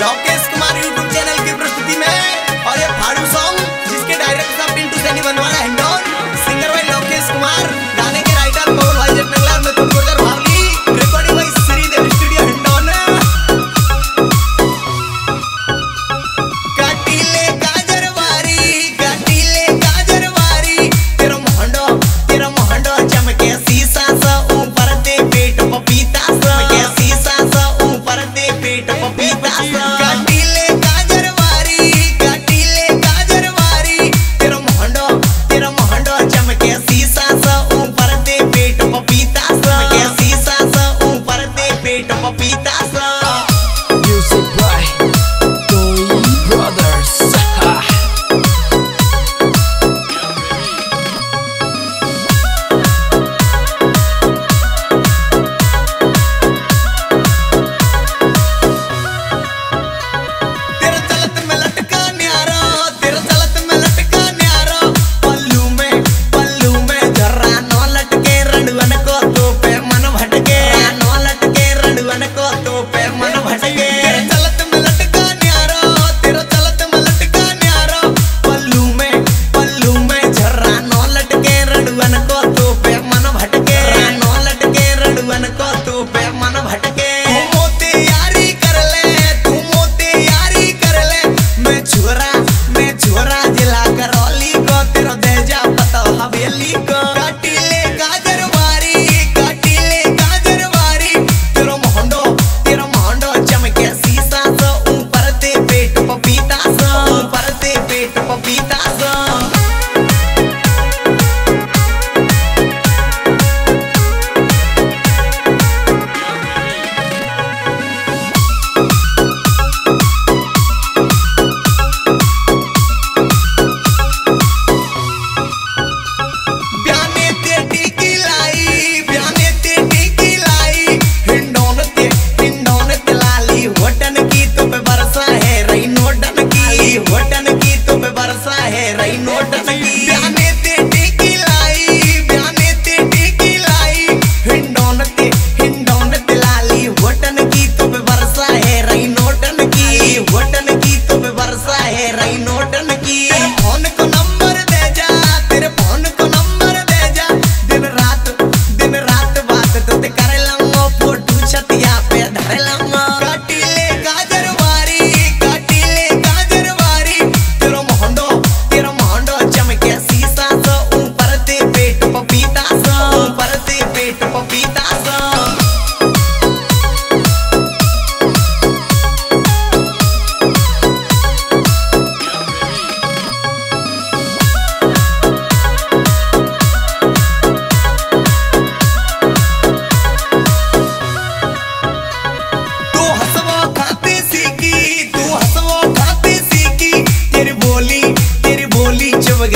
पे धरलम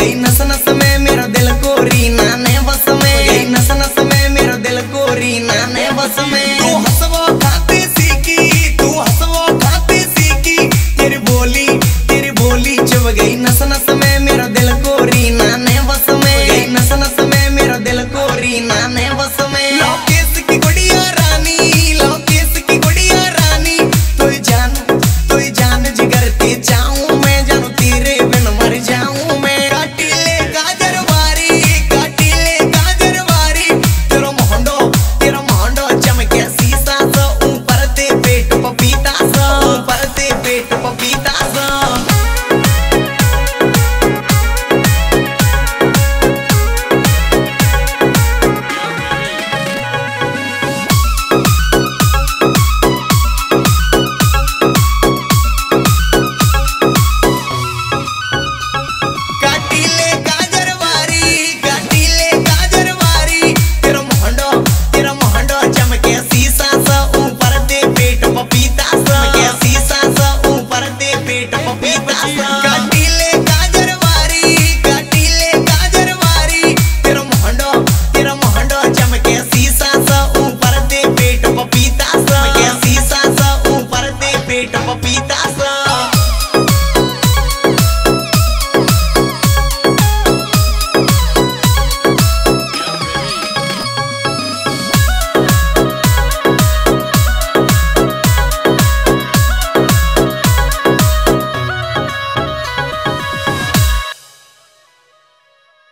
peinas sana.